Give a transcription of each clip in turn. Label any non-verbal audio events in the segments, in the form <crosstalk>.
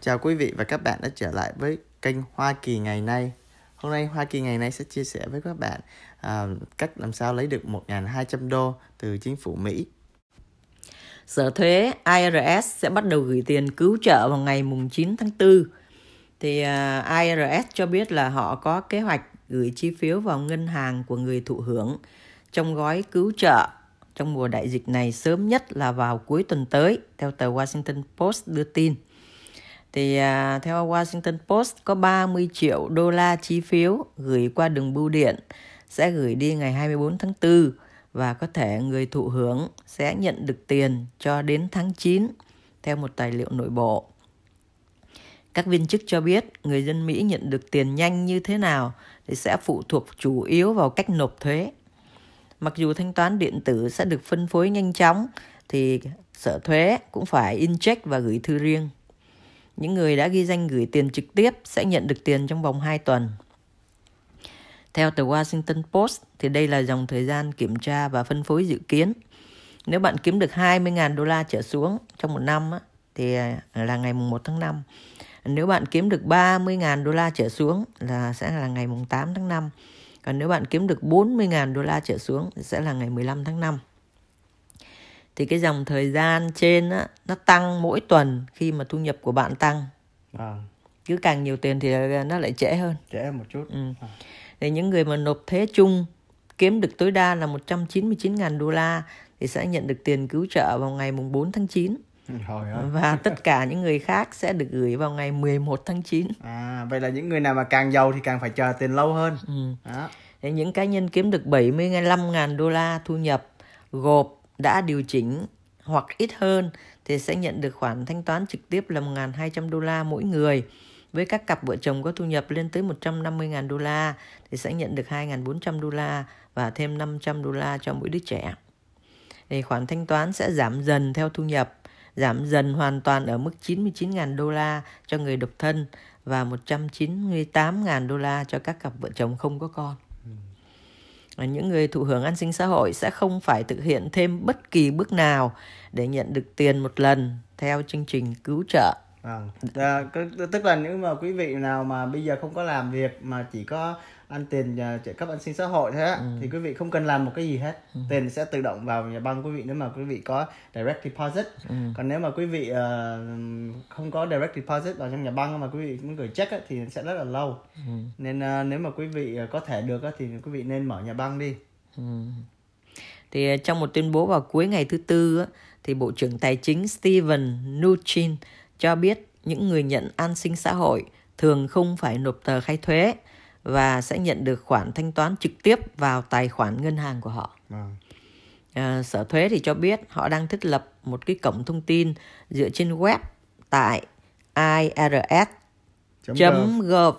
Chào quý vị và các bạn đã trở lại với kênh Hoa Kỳ ngày nay. Hôm nay Hoa Kỳ ngày nay sẽ chia sẻ với các bạn à, cách làm sao lấy được 1.200 đô từ chính phủ Mỹ. Sở thuế IRS sẽ bắt đầu gửi tiền cứu trợ vào ngày mùng 9 tháng 4. Thì à, uh, IRS cho biết là họ có kế hoạch gửi chi phiếu vào ngân hàng của người thụ hưởng trong gói cứu trợ trong mùa đại dịch này sớm nhất là vào cuối tuần tới, theo tờ Washington Post đưa tin. Thì à, theo Washington Post có 30 triệu đô la chi phiếu gửi qua đường bưu điện sẽ gửi đi ngày 24 tháng 4 và có thể người thụ hưởng sẽ nhận được tiền cho đến tháng 9 theo một tài liệu nội bộ. Các viên chức cho biết người dân Mỹ nhận được tiền nhanh như thế nào thì sẽ phụ thuộc chủ yếu vào cách nộp thuế. Mặc dù thanh toán điện tử sẽ được phân phối nhanh chóng thì sở thuế cũng phải in check và gửi thư riêng. Những người đã ghi danh gửi tiền trực tiếp sẽ nhận được tiền trong vòng 2 tuần. Theo tờ Washington Post, thì đây là dòng thời gian kiểm tra và phân phối dự kiến. Nếu bạn kiếm được 20.000 đô la trở xuống trong một năm thì à, là ngày mùng 1 tháng 5. Nếu bạn kiếm được 30.000 đô la trở xuống là sẽ là ngày mùng 8 tháng 5. Còn nếu bạn kiếm được 40.000 đô la trở xuống sẽ là ngày 15 tháng 5 thì cái dòng thời gian trên á, nó tăng mỗi tuần khi mà thu nhập của bạn tăng À, cứ càng nhiều tiền thì nó lại trễ hơn trễ một chút. ừ. À. thì những người mà nộp thuế chung kiếm được tối đa là 199.000 đô la thì sẽ nhận được tiền cứu trợ vào ngày mùng 4 tháng 9 Rồi ơi. và tất cả những người khác sẽ được gửi vào ngày 11 tháng 9 À, vậy là những người nào mà càng giàu thì càng phải chờ tiền lâu hơn. ừ. Đó. Thì những cá nhân kiếm được 75.000 đô la thu nhập gộp đã điều chỉnh hoặc ít hơn thì sẽ nhận được khoản thanh toán trực tiếp là 1.200 đô la mỗi người. Với các cặp vợ chồng có thu nhập lên tới 150.000 đô la thì sẽ nhận được 2.400 đô la và thêm 500 đô la cho mỗi đứa trẻ. Thì khoản thanh toán sẽ giảm dần theo thu nhập, giảm dần hoàn toàn ở mức 99.000 đô la cho người độc thân và 198.000 đô la cho các cặp vợ chồng không có con. Những người thụ hưởng an sinh xã hội sẽ không phải thực hiện thêm bất kỳ bước nào để nhận được tiền một lần theo chương trình cứu trợ. À, tức là nếu mà quý vị nào mà bây giờ không có làm việc mà chỉ có ăn tiền à, trợ cấp an sinh xã hội thôi á. Thì quý vị không cần làm một cái gì hết. Tiền sẽ tự động vào nhà băng quý vị nếu mà quý vị có direct deposit. Còn nếu mà quý vị ờ, không có direct deposit vào trong nhà băng mà quý vị muốn gửi check á, thì sẽ rất là lâu. Nên ờ, nếu mà quý vị ờ, có thể được á, thì quý vị nên mở nhà băng đi. Thì ờ, trong một tuyên bố vào cuối ngày thứ tư thì Bộ trưởng Tài chính Steven Mnuchin cho biết những người nhận an sinh xã hội thường không phải nộp tờ khai thuế và sẽ nhận được khoản thanh toán trực tiếp vào tài khoản ngân hàng của họ. vâng. À, Sở thuế thì cho biết họ đang thiết lập một cái cổng thông tin dựa trên web tại irs.gov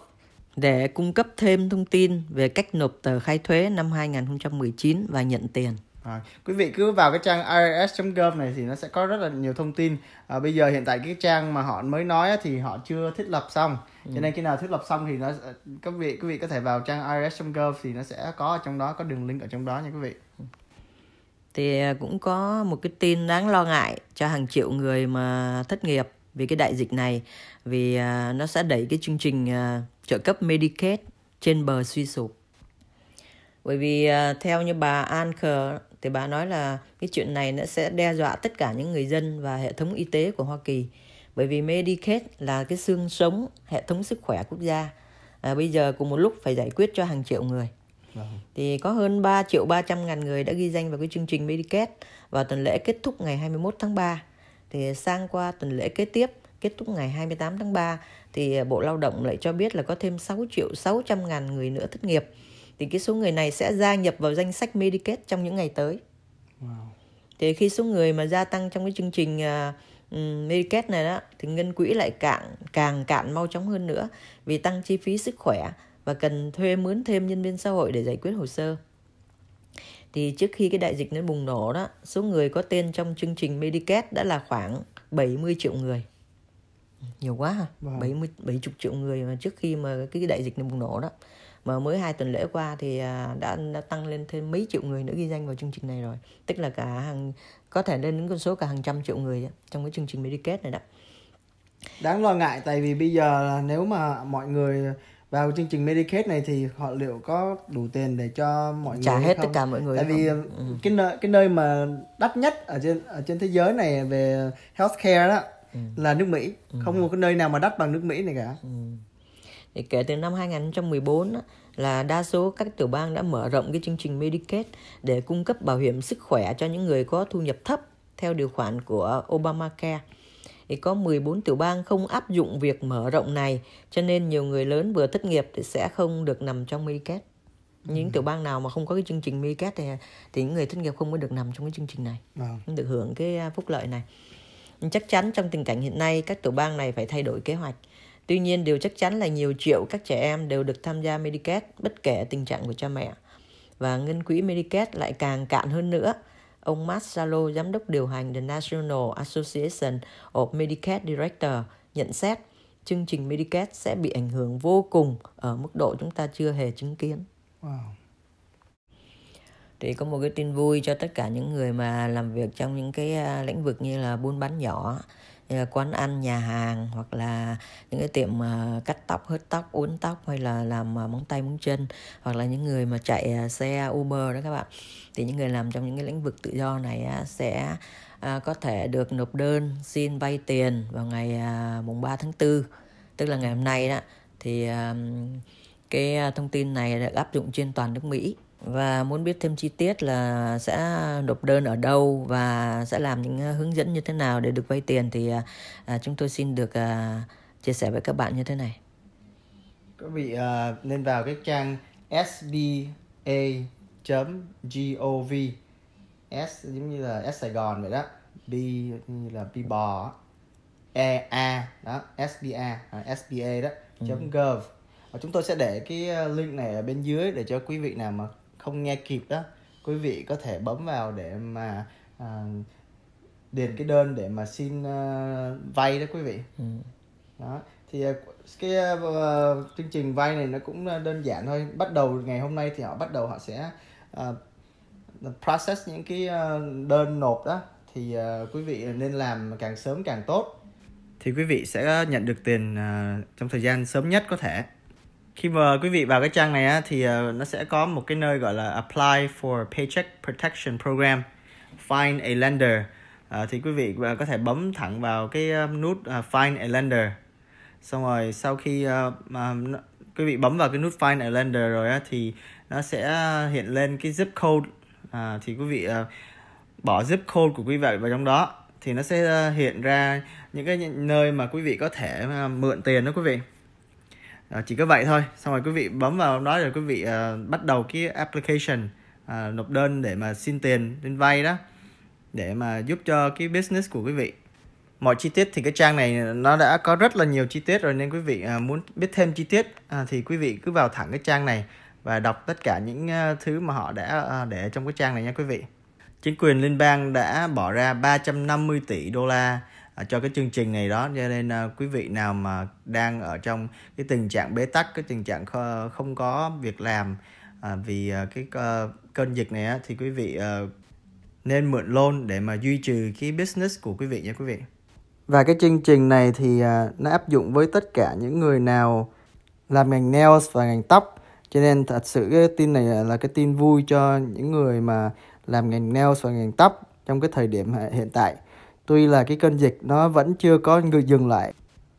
để cung cấp thêm thông tin về cách nộp tờ khai thuế năm 2019 và nhận tiền. Rồi. Quý vị cứ vào cái trang irs.gov này thì nó sẽ có rất là nhiều thông tin. À, bây giờ hiện tại cái trang mà họ mới nói thì họ chưa thiết lập xong. Cho nên khi nào thiết lập xong thì nó các vị quý vị có thể vào trang irs.gov thì nó sẽ có ở trong đó có đường link ở trong đó nha quý vị. Thì à, cũng có một cái tin đáng lo ngại cho hàng triệu người mà thất nghiệp vì cái đại dịch này vì à, nó sẽ đẩy cái chương trình à, trợ cấp Medicaid trên bờ suy sụp. Bởi vì à, theo như bà Anker thì bà nói là cái chuyện này nó sẽ đe dọa tất cả những người dân và hệ thống y tế của Hoa Kỳ. Bởi vì Medicaid là cái xương sống hệ thống sức khỏe quốc gia. À, bây giờ cùng một lúc phải giải quyết cho hàng triệu người. Thì có hơn 3 triệu 300 ngàn người đã ghi danh vào cái chương trình Medicaid và tuần lễ kết thúc ngày 21 tháng 3. Thì sang qua tuần lễ kế tiếp, kết thúc ngày 28 tháng 3, thì Bộ Lao động lại cho biết là có thêm 6 triệu 600 ngàn người nữa thất nghiệp. Thì cái số người này sẽ gia nhập vào danh sách Medicaid trong những ngày tới. Thì khi số người mà gia tăng trong cái chương trình uh, Medicaid này đó thì ngân quỹ lại cạn càng cạn mau chóng hơn nữa vì tăng chi phí sức khỏe và cần thuê mướn thêm nhân viên xã hội để giải quyết hồ sơ. Thì trước khi cái đại dịch nó bùng nổ đó, số người có tên trong chương trình Medicaid đã là khoảng 70 triệu người. Nhiều quá ha, Vâng. 70 70 triệu người mà trước khi mà cái đại dịch nó bùng nổ đó. Mà mới hai tuần lễ qua thì à, đã, đã tăng lên thêm mấy triệu người nữa ghi danh vào chương trình này rồi. Tức là cả hàng có thể lên đến con số cả hàng trăm triệu người trong cái chương trình Medicaid này đó. đáng lo ngại tại vì bây giờ nếu mà mọi người vào chương trình Medicaid này thì họ liệu có đủ tiền để cho mọi trả người hết không? tất cả mọi người tại vì không? Ừ. cái nơi cái nơi mà đắt nhất ở trên ở trên thế giới này về healthcare đó Ừ. là nước Mỹ không một cái nơi nào mà đắt bằng nước Mỹ này cả Ừ. Thì kể từ năm 2014 á, là đa số các tiểu bang đã mở rộng cái chương trình Medicaid để cung cấp bảo hiểm sức khỏe cho những người có thu nhập thấp theo điều khoản của Obamacare. Thì có 14 tiểu bang không áp dụng việc mở rộng này, cho nên nhiều người lớn vừa thất nghiệp thì sẽ không được nằm trong Medicaid. Những tiểu bang nào mà không có cái chương trình Medicaid thì, thì những người thất nghiệp không có được nằm trong cái chương trình này không được hưởng cái à, phúc lợi này. Chắc chắn trong tình cảnh hiện nay các tiểu bang này phải thay đổi kế hoạch. Tuy nhiên điều chắc chắn là nhiều triệu các trẻ em đều được tham gia Medicaid bất kể tình trạng của cha mẹ. Và ngân quỹ Medicaid lại càng cạn hơn nữa. Ông Matt Salo, giám đốc điều hành The National Association of Medicaid Director, nhận xét chương trình Medicaid sẽ bị ảnh hưởng vô cùng ở mức độ chúng ta chưa hề chứng kiến. Wow. Thì có một cái tin vui cho tất cả những người mà làm việc trong những cái à, lĩnh vực như là buôn bán nhỏ, như là quán ăn, nhà hàng hoặc là những cái tiệm ờ, cắt tóc, hớt tóc, uốn tóc hay là làm ờ, móng tay, móng chân hoặc là những người mà chạy xe Uber đó các bạn. Thì những người làm trong những cái lĩnh vực tự do này sẽ có thể được nộp đơn xin vay tiền vào ngày à, mùng 3 tháng 4, tức là ngày hôm nay đó. Thì cái thông tin này được áp dụng trên toàn nước Mỹ và muốn biết thêm chi tiết là sẽ nộp đơn ở đâu và sẽ làm những à, hướng dẫn như thế nào để được vay tiền thì à, à, chúng tôi xin được à, chia sẻ với các bạn như thế này. Quý vị à, nên vào cái trang sba.gov S giống như là S Sài Gòn vậy đó. B như là B bò E A đó SBA à, SBA đó chấm gov. Và chúng tôi sẽ để cái link này ở bên dưới để cho quý vị nào mà không nghe kịp đó quý vị có thể bấm vào để mà à, điền cái đơn để mà xin à, vay đó quý vị. Ừ. đó thì ờ, cái ờ, chương trình vay này nó cũng đơn giản thôi. Bắt đầu ngày hôm nay thì họ bắt đầu họ sẽ ờ, process những cái ờ, đơn nộp đó. Thì ờ, quý vị nên làm càng sớm càng tốt. Thì quý vị sẽ nhận được tiền ờ, trong thời gian sớm nhất có thể khi mà quý vị vào cái trang này á, thì ờ, nó sẽ có một cái nơi gọi là apply for paycheck protection program find a lender. Ờ, thì quý vị ờ, có thể bấm thẳng vào cái ờ, nút find a lender. Xong rồi sau khi mà quý vị bấm vào cái nút find a lender rồi á thì nó sẽ hiện lên cái zip code. À, thì quý vị bỏ zip code của quý vị vào trong đó thì nó sẽ hiện ra những cái nơi mà quý vị có thể mượn tiền đó quý vị à, chỉ có vậy thôi. Xong rồi quý vị bấm vào đó rồi quý vị ờ, bắt đầu cái application ờ, nộp đơn để mà xin tiền lên vay đó để mà giúp cho cái business của quý vị. Mọi chi tiết thì cái trang này nó đã có rất là nhiều chi tiết rồi nên quý vị à, muốn biết thêm chi tiết à, thì quý vị cứ vào thẳng cái trang này và đọc tất cả những uh, thứ mà họ đã uh, để trong cái trang này nha quý vị. Chính quyền liên bang đã bỏ ra 350 tỷ đô la À, cho cái chương trình này đó cho nên à, quý vị nào mà đang ở trong cái tình trạng bế tắc cái tình trạng kho- không có việc làm à, vì à, cái cơn dịch này á, thì quý vị nên mượn loan để mà duy trì cái business của quý vị nha quý vị. Và cái chương trình này thì nó áp dụng với tất cả những người nào làm ngành nails và ngành tóc. Cho nên thật sự cái tin này là cái tin vui cho những người mà làm ngành nails và ngành tóc trong cái thời điểm hiện tại. Tuy là cái cơn dịch nó vẫn chưa có người dừng lại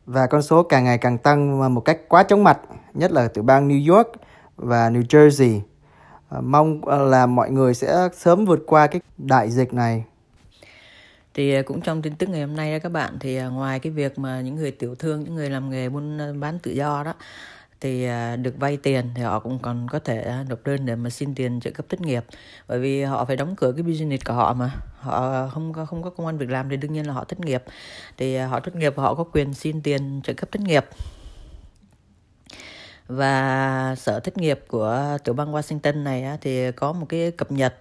và con số càng ngày càng tăng mà một cách quá chóng mặt, nhất là từ bang New York và New Jersey. À, mong à, là mọi người sẽ sớm vượt qua cái đại dịch này Thì à, cũng trong tin tức ngày hôm nay đó các bạn thì ngoài cái việc mà những người tiểu thương, những người làm nghề buôn bán tự do đó thì à, được vay tiền thì họ cũng còn có thể à, nộp đơn để mà xin tiền trợ cấp thất nghiệp. Bởi vì họ phải đóng cửa cái business của họ mà. Họ không có không có công an việc làm thì đương nhiên là họ thất nghiệp. Thì à, họ thất nghiệp và họ có quyền xin tiền trợ cấp thất nghiệp. Và sở thất nghiệp của tiểu bang Washington này á, thì có một cái cập nhật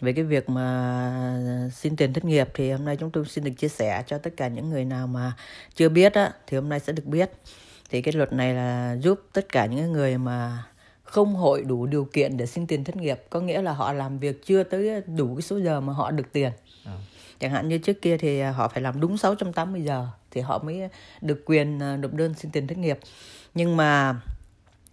về cái việc mà xin tiền thất nghiệp. Thì hôm nay chúng tôi xin được chia sẻ cho tất cả những người nào mà chưa biết á thì hôm nay sẽ được biết thì cái luật này là giúp tất cả những người mà không hội đủ điều kiện để xin tiền thất nghiệp. Có nghĩa là họ làm việc chưa tới đủ cái số giờ mà họ được tiền. Chẳng hạn như trước kia thì họ phải làm đúng 680 giờ thì họ mới được quyền à, nộp đơn xin tiền thất nghiệp. Nhưng mà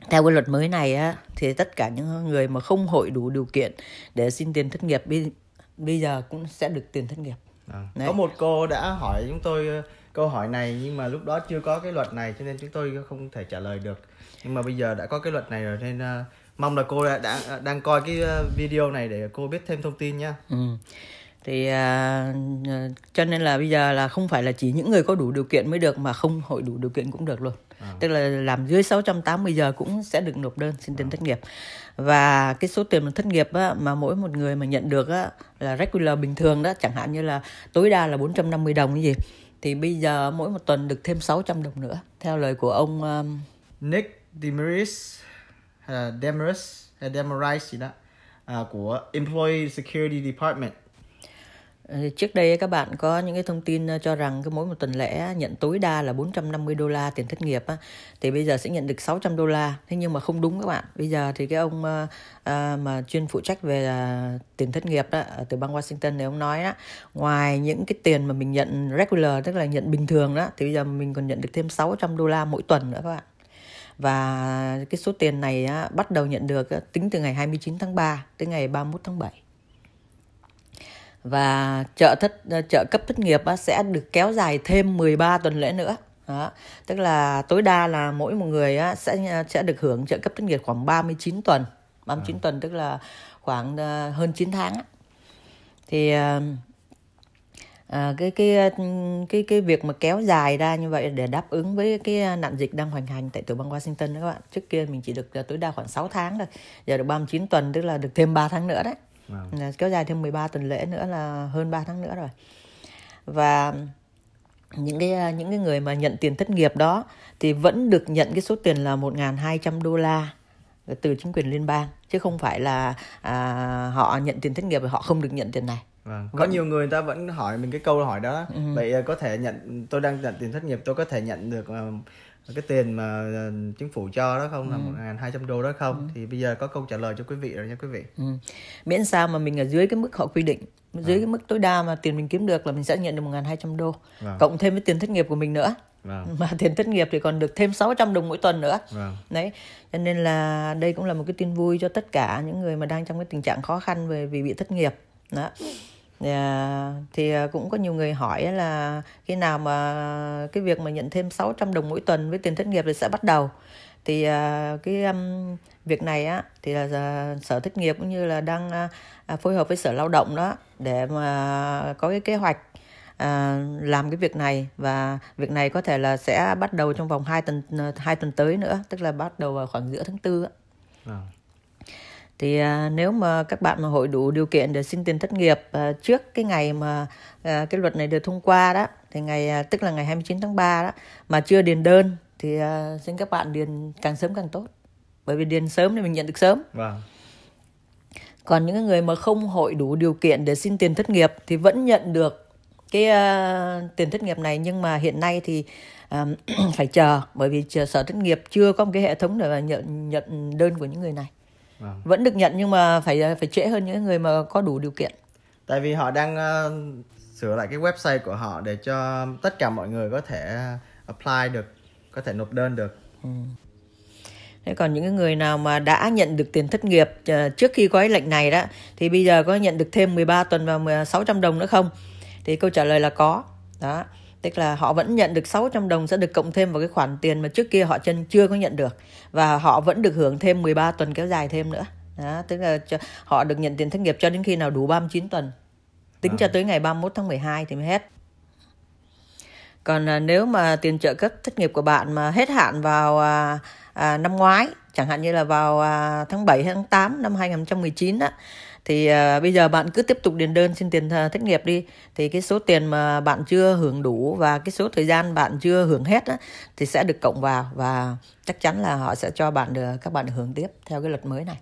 theo cái luật mới này á thì tất cả những người mà không hội đủ điều kiện để xin tiền thất nghiệp bây, bây giờ cũng sẽ được tiền thất nghiệp à. có một cô đã hỏi chúng tôi ờ, câu hỏi này nhưng mà lúc đó chưa có cái luật này cho nên chúng tôi không thể trả lời được nhưng mà bây giờ đã có cái luật này rồi nên uh, mong là cô đã, đã đang coi cái video này để cô biết thêm thông tin nha ừ thì uh, cho nên là bây giờ là không phải là chỉ những người có đủ điều kiện mới được mà không hội đủ điều kiện cũng được luôn à. tức là làm dưới 680 giờ cũng sẽ được nộp đơn xin tiền à. thất nghiệp và cái số tiền thất nghiệp á, mà mỗi một người mà nhận được á, là regular bình thường đó. Chẳng hạn như là tối đa là 450 đồng cái gì. Thì bây giờ mỗi một tuần được thêm 600 đồng nữa. Theo lời của ông um... Nick Demiris uh, Demiris hay Demaris gì đó uh, của Employee Security Department. Ờ, trước đây các bạn có những cái thông tin ờ, cho rằng cái mỗi một tuần lễ nhận tối đa là 450 đô la tiền thất nghiệp thì bây giờ sẽ nhận được 600 đô la. Thế nhưng mà không đúng các bạn. Bây giờ thì cái ông ờ, mà chuyên phụ trách về tiền thất nghiệp đó từ bang Washington này ông nói đó, ngoài những cái tiền mà mình nhận regular tức là nhận bình thường đó thì bây giờ mình còn nhận được thêm 600 đô la mỗi tuần nữa các bạn. Và cái số tiền này á, bắt đầu nhận được tính từ ngày 29 tháng 3 tới ngày 31 tháng 7 và trợ thất trợ cấp thất nghiệp sẽ được kéo dài thêm 13 tuần lễ nữa đó. tức là tối đa là mỗi một người sẽ sẽ được hưởng trợ cấp thất nghiệp khoảng 39 tuần 39 à. tuần tức là khoảng ờ, hơn 9 tháng thì À, cái cái cái cái việc mà kéo dài ra như vậy để đáp ứng với cái nạn dịch đang hoành hành tại tiểu bang Washington đó các bạn. Trước kia mình chỉ được tối đa khoảng 6 tháng thôi. Giờ được 39 tuần tức là được thêm 3 tháng nữa đấy. Vâng. kéo dài thêm 13 tuần lễ nữa là hơn 3 tháng nữa rồi và những cái những cái người mà nhận tiền thất nghiệp đó thì vẫn được nhận cái số tiền là 1.200 đô la từ chính quyền liên bang chứ không phải là à, họ nhận tiền thất nghiệp và họ không được nhận tiền này Vâng. Có vẫn... nhiều người ta vẫn hỏi mình cái câu hỏi đó. Ừ. Vậy à, có thể nhận tôi đang nhận tiền thất nghiệp tôi có thể nhận được uh, cái tiền mà ờ, chính phủ cho đó không ừ. là một hai trăm đô đó không ừ. thì bây giờ có câu trả lời cho quý vị rồi nha quý vị ừ. miễn sao mà mình ở dưới cái mức họ quy định dưới à. cái mức tối đa mà tiền mình kiếm được là mình sẽ nhận được một hai trăm đô vâng. cộng thêm với tiền thất nghiệp của mình nữa Vâng. mà tiền thất nghiệp thì còn được thêm 600 đồng mỗi tuần nữa vâng. đấy cho nên là đây cũng là một cái tin vui cho tất cả những người mà đang trong cái tình trạng khó khăn về vì bị thất nghiệp đó Yeah, thì à, cũng có nhiều người hỏi là khi nào mà cái việc mà nhận thêm 600 đồng mỗi tuần với tiền thất nghiệp thì sẽ bắt đầu. Thì à, cái um, việc này á thì là à, sở thất nghiệp cũng như là đang uh, phối hợp với sở lao động đó để mà có cái kế hoạch À, làm cái việc này. Và việc này có thể là sẽ bắt đầu trong vòng 2 tuần hai tuần tới nữa tức là bắt đầu vào khoảng giữa tháng tư ạ. À thì à, nếu mà các bạn mà hội đủ điều kiện để xin tiền thất nghiệp à, trước cái ngày mà à, cái luật này được thông qua đó thì ngày à, tức là ngày 29 tháng 3 đó mà chưa điền đơn thì à, xin các bạn điền càng sớm càng tốt. Bởi vì điền sớm thì mình nhận được sớm. Vâng. còn những người mà không hội đủ điều kiện để xin tiền thất nghiệp thì vẫn nhận được cái uh, tiền thất nghiệp này. Nhưng mà hiện nay thì uh, <clears throat> phải chờ bởi vì chờ sở thất nghiệp chưa có một cái hệ thống để nhận nhận đơn của những người này vâng. vẫn được nhận nhưng mà phải phải trễ hơn những người mà có đủ điều kiện tại vì họ đang uh, sửa lại cái website của họ để cho tất cả mọi người có thể apply được có thể nộp đơn được ừ. Thế còn những người nào mà đã nhận được tiền thất nghiệp uh, trước khi có cái lệnh này đó thì bây giờ có nhận được thêm 13 tuần và 600 đồng nữa không? Thì câu trả lời là có. Đó tức là họ vẫn nhận được 600 đồng sẽ được cộng thêm vào cái khoản tiền mà trước kia họ chân chưa có nhận được. Và họ vẫn được hưởng thêm 13 tuần kéo dài thêm nữa. Đó, tức là cho, họ được nhận tiền thất nghiệp cho đến khi nào đủ 39 tuần. Tính à. cho tới ngày 31 tháng 12 thì mới hết. Còn à, nếu mà tiền trợ cấp thất nghiệp của bạn mà hết hạn vào à, à, năm ngoái chẳng hạn như là vào à, tháng 7 hay tháng 8 năm 2019 á thì uh, bây giờ bạn cứ tiếp tục điền đơn xin tiền à, thất nghiệp đi. Thì cái số tiền mà bạn chưa hưởng đủ và cái số thời gian bạn chưa hưởng hết á, thì sẽ được cộng vào và chắc chắn là họ sẽ cho bạn được các bạn được hưởng tiếp theo cái luật mới này.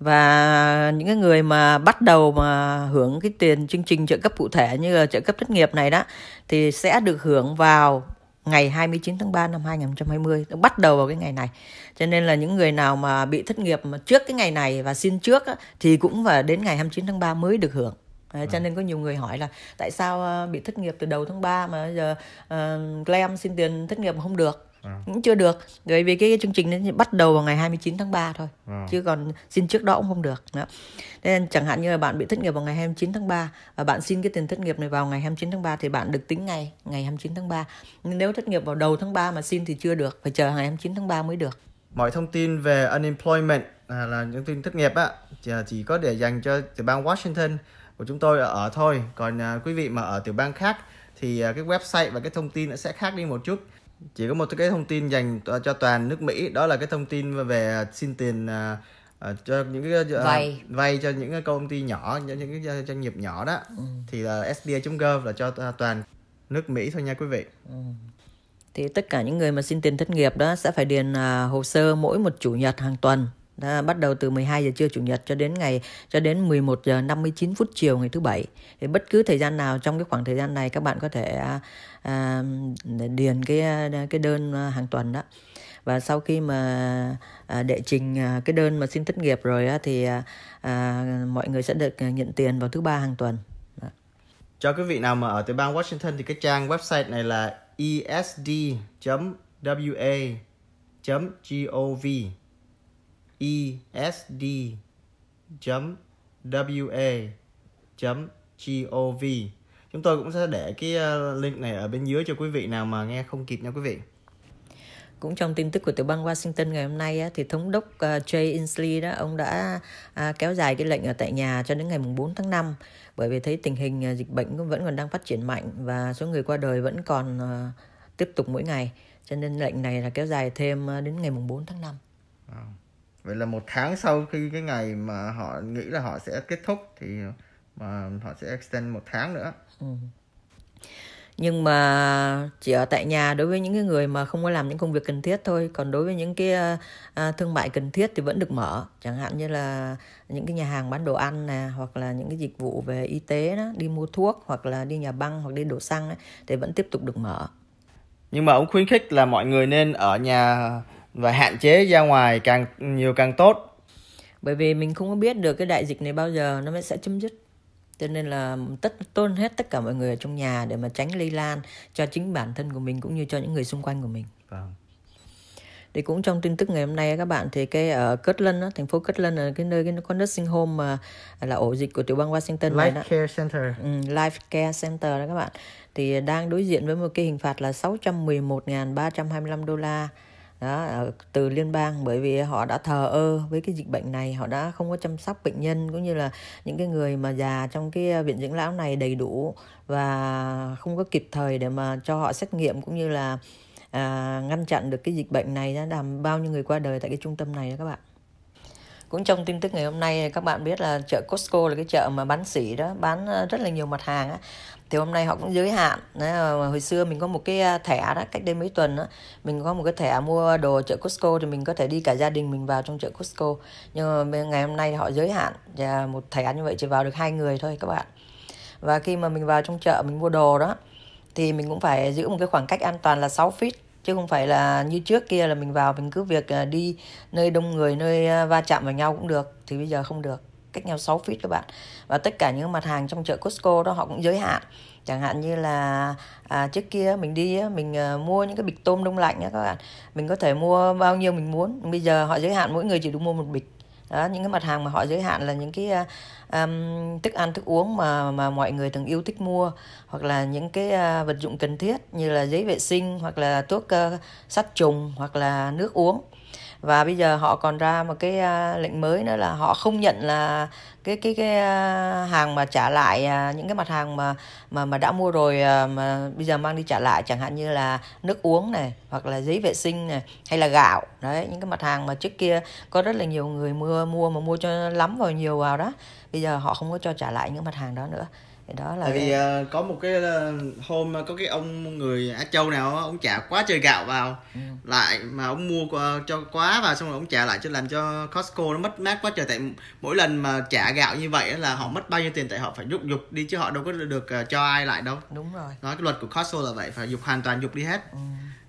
Và những cái người mà bắt đầu mà hưởng cái tiền chương trình trợ cấp cụ thể như là trợ cấp thất nghiệp này đó thì sẽ được hưởng vào ngày 29 tháng 3 năm 2020 bắt đầu vào cái ngày này. Cho nên là những người nào mà bị thất nghiệp mà trước cái ngày này và xin trước á, thì cũng phải đến ngày 29 tháng 3 mới được hưởng. Đấy, cho nên có nhiều người hỏi là tại sao ờ, bị thất nghiệp từ đầu tháng 3 mà giờ uh, claim xin tiền thất nghiệp mà không được À. cũng chưa được. Bởi vì cái chương trình này bắt đầu vào ngày 29 tháng 3 thôi. À. chứ còn xin trước đó cũng không được. Đó. nên chẳng hạn như là bạn bị thất nghiệp vào ngày 29 tháng 3 và bạn xin cái tiền thất nghiệp này vào ngày 29 tháng 3 thì bạn được tính ngày ngày 29 tháng 3 nhưng nếu thất nghiệp vào đầu tháng 3 mà xin thì chưa được. Phải chờ ngày 29 tháng 3 mới được. Mọi thông tin về unemployment à, là những tin thất nghiệp á chỉ, chỉ có để dành cho tiểu bang Washington của chúng tôi ở, ở thôi. Còn à, quý vị mà ở tiểu bang khác thì à, cái website và cái thông tin nó sẽ khác đi một chút chỉ có một cái thông tin dành cho toàn nước Mỹ đó là cái thông tin về xin tiền à, à, cho những cái à, Vay. vay cho những cái công ty nhỏ những những cái doanh nghiệp nhỏ đó. Thì là SBA.gov là cho à, toàn nước Mỹ thôi nha quý vị. Thì tất cả những người mà xin tiền thất nghiệp đó sẽ phải điền à, hồ sơ mỗi một chủ nhật hàng tuần. Đó, bắt đầu từ 12 giờ trưa chủ nhật cho đến ngày cho đến 11 giờ 59 phút chiều ngày thứ bảy. Thì bất cứ thời gian nào trong cái khoảng thời gian này các bạn có thể à, điền cái à, cái đơn à, hàng tuần đó. Và sau khi mà à, đệ trình à, cái đơn mà xin thất nghiệp rồi á, thì à, à, mọi người sẽ được à, nhận tiền vào thứ ba hàng tuần. Đó. Cho quý vị nào mà ở tiểu bang Washington thì cái trang website này là esd.wa.gov esd.wa.gov Chúng tôi cũng sẽ để cái uh, link này ở bên dưới cho quý vị nào mà nghe không kịp nha quý vị. Cũng trong tin tức của tiểu bang Washington ngày hôm nay á, thì thống đốc uh, Jay Inslee đó ông đã à, kéo dài cái lệnh ở tại nhà cho đến ngày mùng 4 tháng 5 bởi vì thấy tình hình à, dịch bệnh vẫn còn đang phát triển mạnh và số người qua đời vẫn còn à, tiếp tục mỗi ngày cho nên lệnh này là kéo dài thêm đến ngày mùng 4 tháng 5. Vậy là một tháng sau khi cái ngày mà họ nghĩ là họ sẽ kết thúc thì mà họ sẽ extend một tháng nữa. Nhưng mà chỉ ở tại nhà đối với những cái người mà không có làm những công việc cần thiết thôi. Còn đối với những cái à, à, thương mại cần thiết thì vẫn được mở. Chẳng hạn như là những cái nhà hàng bán đồ ăn nè hoặc là những cái dịch vụ về y tế đó đi mua thuốc hoặc là đi nhà băng hoặc đi đổ xăng ấy, thì vẫn tiếp tục được mở. Nhưng mà ông khuyến khích là mọi người nên ở nhà và hạn chế ra ngoài càng nhiều càng tốt. bởi vì mình không có biết được cái đại dịch này bao giờ nó mới sẽ chấm dứt cho nên là tất tôn hết tất cả mọi người ở trong nhà để mà tránh lây lan cho chính bản thân của mình cũng như cho những người xung quanh của mình Vâng. thì cũng trong tin tức ngày hôm nay các bạn thì cái ở Kirtland á, thành phố Kirtland là cái nơi cái có nursing home mà là ổ dịch của tiểu bang Washington này Life đó. Care Center. Ừ, Life Care Center đó các bạn thì đang đối diện với một cái hình phạt là 611.325 đô la đó từ liên bang bởi vì họ đã thờ ơ với cái dịch bệnh này họ đã không có chăm sóc bệnh nhân cũng như là những cái người mà già trong cái à, viện dưỡng lão này đầy đủ và không có kịp thời để mà cho họ xét nghiệm cũng như là à, ngăn chặn được cái dịch bệnh này đã làm bao nhiêu người qua đời tại cái trung tâm này đó các bạn cũng trong tin tức ngày hôm nay các bạn biết là chợ Costco là cái chợ mà bán sỉ đó bán ờ, rất là nhiều mặt hàng á. Thì hôm nay họ cũng giới hạn Đấy, ờ, hồi xưa mình có một cái ờ, thẻ đó cách đây mấy tuần đó mình có một cái thẻ mua đồ chợ Costco thì mình có thể đi cả gia đình mình vào trong chợ Costco. Nhưng mà ngày hôm nay họ giới hạn và một thẻ như vậy chỉ vào được hai người thôi các bạn. Và khi mà mình vào trong chợ mình mua đồ đó thì mình cũng phải giữ một cái khoảng cách an toàn là 6 feet chứ không phải là như trước kia là mình vào mình cứ việc à, đi nơi đông người nơi à, va chạm vào nhau cũng được thì bây giờ không được. Cách nhau 6 feet các bạn. Và tất cả những mặt hàng trong chợ Costco đó họ cũng giới hạn. Chẳng hạn như là à, trước kia mình đi mình à, mua những cái bịch tôm đông lạnh á các bạn. Mình có thể mua bao nhiêu mình muốn. Bây giờ họ giới hạn mỗi người chỉ được mua một bịch đó những cái mặt hàng mà họ giới hạn là những cái um, thức ăn thức uống mà mà mọi người thường yêu thích mua hoặc là những cái uh, vật dụng cần thiết như là giấy vệ sinh hoặc là thuốc uh, sát trùng hoặc là nước uống và bây giờ họ còn ra một cái à, lệnh mới nữa là họ không nhận là cái cái cái à, hàng mà trả lại à, những cái mặt hàng mà mà mà đã mua rồi mà bây giờ mang đi trả lại. Chẳng hạn như là nước uống này, hoặc là giấy vệ sinh này, hay là gạo. Đấy, những cái mặt hàng mà trước kia có rất là nhiều người mua mua mà mua cho lắm vào nhiều vào đó. Bây giờ họ không có cho trả lại những mặt hàng đó nữa thì đó là Tại vì cái- ờ, có một cái ờ, hôm có cái ông người Á Châu nào á, ông trả quá trời gạo vào. Ừ. lại mà ông mua qua- cho quá vào xong rồi ông trả lại cho làm cho Costco nó mất mát quá trời. Tại mỗi lần mà trả gạo như vậy á là họ mất bao nhiêu tiền tại họ phải dục dục đi chứ họ đâu có được ờ, cho ai lại đâu. Đúng rồi. Nói cái luật của Costco là vậy phải dục hoàn toàn dục đi hết. Ừ.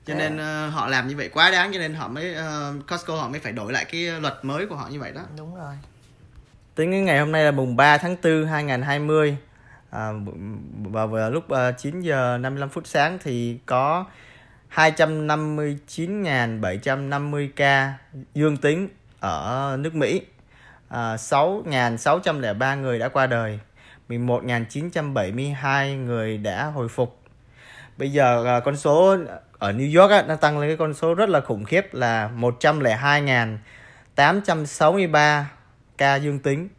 cho nên ờ, họ làm như vậy quá đáng cho nên họ mới ờ, Costco họ mới phải đổi lại cái luật mới của họ như vậy đó. Đúng rồi. Tính đến ngày hôm nay là mùng 3 tháng 4 2020 à, vừa vào lúc ờ, 9 giờ 55 phút sáng thì có 259.750 ca dương tính ở nước Mỹ. À, 6.603 người đã qua đời 11.972 người đã hồi phục. Bây giờ à, con số ở New York á, nó tăng lên cái con số rất là khủng khiếp là 102.863 ca dương tính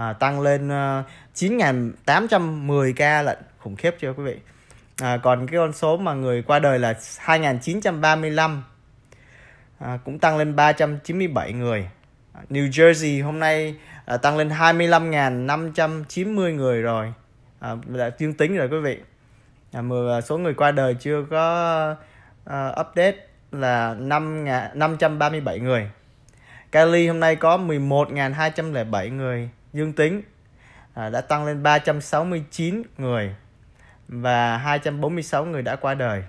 à, tăng lên uh, à, 9.810 ca lận. Khủng khiếp chưa quý vị? À, còn cái con số mà người qua đời là 2.935 à, cũng tăng lên 397 người. À, New Jersey hôm nay à, tăng lên 25.590 người rồi. À, đã dương tính rồi quý vị. À, mà số người qua đời chưa có uh, update là 5 537 người. Cali hôm nay có 11.207 người dương tính à, đã tăng lên 369 người và 246 người đã qua đời.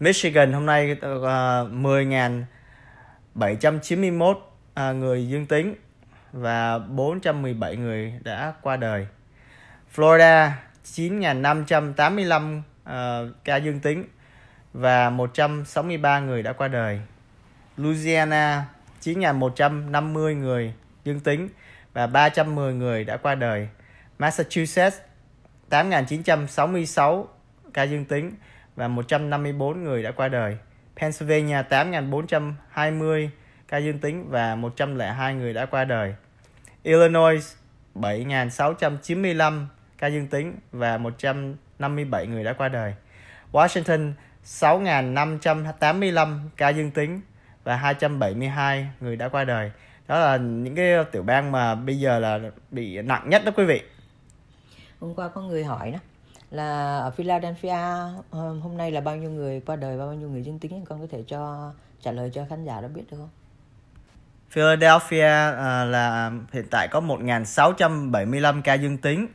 Michigan hôm nay uh, 10.791 uh, người dương tính và 417 người đã qua đời. Florida 9.585 uh, ờ, ca dương tính và 163 người đã qua đời. Louisiana 9.150 người dương tính và 310 người đã qua đời. Massachusetts 8.966 ca dương tính và 154 người đã qua đời. Pennsylvania 8.420 ca dương tính và 102 người đã qua đời. Illinois 7.695 ca dương tính và 157 người đã qua đời. Washington 6.585 ca dương tính và 272 người đã qua đời. Đó là những cái tiểu bang mà bây giờ là bị nặng nhất đó quý vị hôm qua có người hỏi đó là ở Philadelphia hôm nay là bao nhiêu người qua đời và bao nhiêu người dương tính con có thể cho trả lời cho khán giả đó biết được không? Philadelphia uh, là hiện tại có 1.675 ca dương tính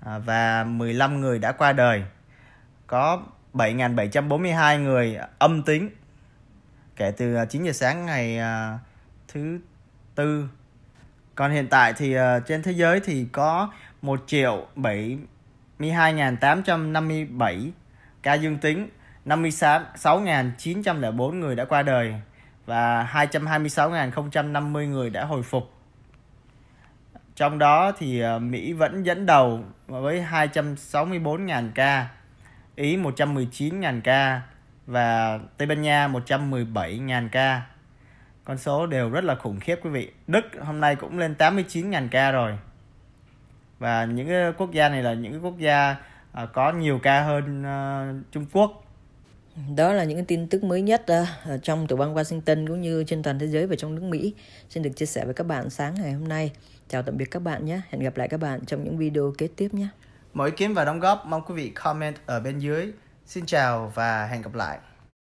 uh, và 15 người đã qua đời. Có 7.742 người âm tính kể từ 9 giờ sáng ngày uh, thứ tư. Còn hiện tại thì uh, trên thế giới thì có 1 triệu 72.857 ca dương tính, 56.904 người đã qua đời và 226.050 người đã hồi phục. Trong đó thì ờ, Mỹ vẫn dẫn đầu với 264.000 ca, Ý 119.000 ca và Tây Ban Nha 117.000 ca. Con số đều rất là khủng khiếp quý vị. Đức hôm nay cũng lên 89.000 ca rồi. Và những quốc gia này là những quốc gia à, có nhiều ca hơn uh, Trung Quốc. Đó là những tin tức mới nhất uh, trong tiểu bang Washington cũng như trên toàn thế giới và trong nước Mỹ. Xin được chia sẻ với các bạn sáng ngày hôm nay. Chào tạm biệt các bạn nhé. Hẹn gặp lại các bạn trong những video kế tiếp nhé. Mọi ý kiến và đóng góp mong quý vị comment ở bên dưới. Xin chào và hẹn gặp lại